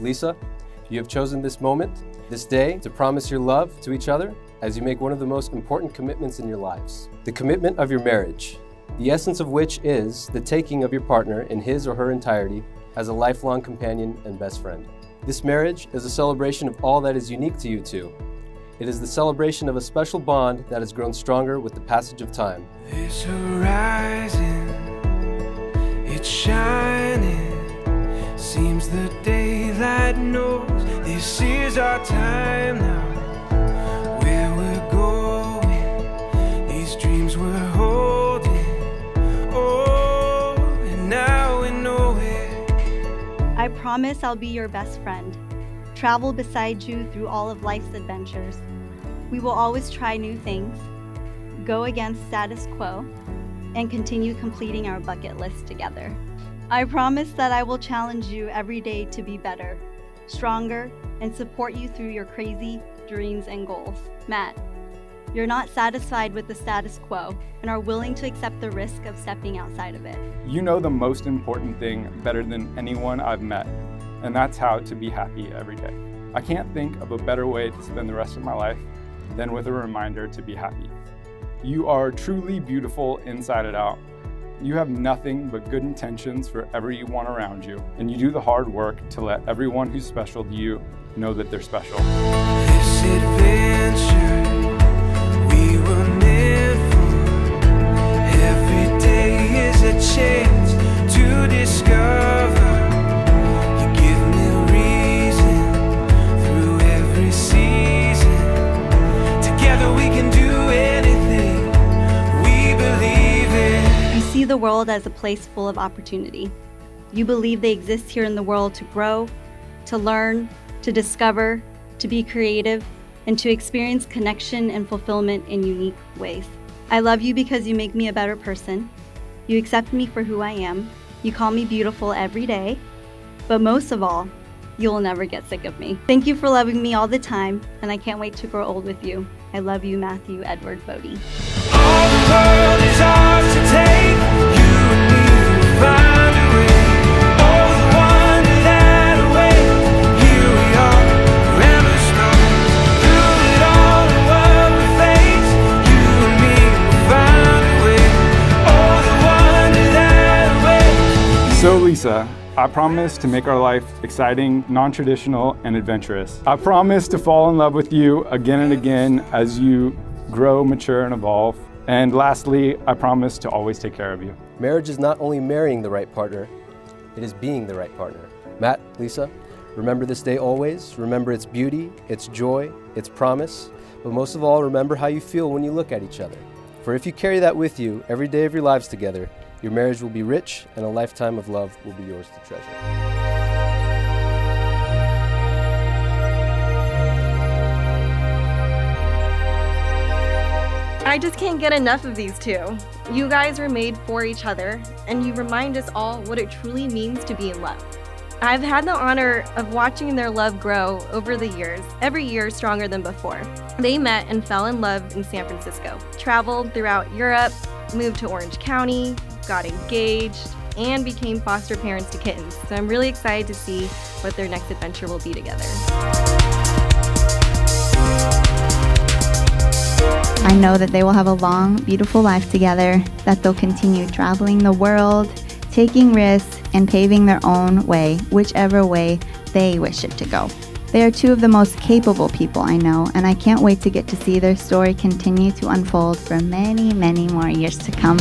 Lisa, you have chosen this moment, this day, to promise your love to each other as you make one of the most important commitments in your lives the commitment of your marriage, the essence of which is the taking of your partner in his or her entirety as a lifelong companion and best friend. This marriage is a celebration of all that is unique to you two. It is the celebration of a special bond that has grown stronger with the passage of time. It's horizon, it's shining. The daylight knows this is our time now. Where we're going, these dreams we're holding. Oh, and now we know it. I promise I'll be your best friend, travel beside you through all of life's adventures. We will always try new things, go against status quo, and continue completing our bucket list together. I promise that I will challenge you every day to be better, stronger, and support you through your crazy dreams and goals. Matt, you're not satisfied with the status quo and are willing to accept the risk of stepping outside of it. You know the most important thing better than anyone I've met, and that's how to be happy every day. I can't think of a better way to spend the rest of my life than with a reminder to be happy. You are truly beautiful inside and out, you have nothing but good intentions for everyone around you, and you do the hard work to let everyone who's special to you know that they're special. The world as a place full of opportunity. You believe they exist here in the world to grow, to learn, to discover, to be creative, and to experience connection and fulfillment in unique ways. I love you because you make me a better person. You accept me for who I am. You call me beautiful every day. But most of all, you will never get sick of me. Thank you for loving me all the time, and I can't wait to grow old with you. I love you, Matthew Edward Bodie. Lisa, I promise to make our life exciting, non traditional, and adventurous. I promise to fall in love with you again and again as you grow, mature, and evolve. And lastly, I promise to always take care of you. Marriage is not only marrying the right partner, it is being the right partner. Matt, Lisa, remember this day always. Remember its beauty, its joy, its promise, but most of all, remember how you feel when you look at each other. For if you carry that with you every day of your lives together, your marriage will be rich and a lifetime of love will be yours to treasure. I just can't get enough of these two. You guys were made for each other, and you remind us all what it truly means to be in love. I've had the honor of watching their love grow over the years, every year stronger than before. They met and fell in love in San Francisco, traveled throughout Europe, moved to Orange County, got engaged, and became foster parents to kittens. So I'm really excited to see what their next adventure will be together. I know that they will have a long, beautiful life together, that they'll continue traveling the world, taking risks, and paving their own way, whichever way they wish it to go. They are two of the most capable people I know, and I can't wait to get to see their story continue to unfold for many, many more years to come.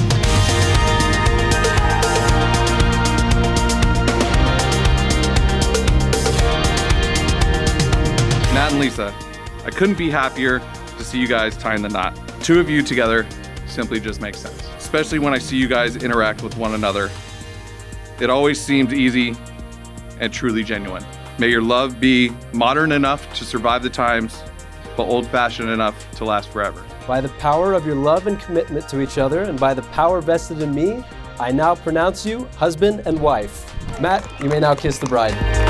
Matt and Lisa, I couldn't be happier to see you guys tying the knot. Two of you together simply just makes sense, especially when I see you guys interact with one another. It always seems easy and truly genuine. May your love be modern enough to survive the times, but old fashioned enough to last forever. By the power of your love and commitment to each other, and by the power vested in me, I now pronounce you husband and wife. Matt, you may now kiss the bride.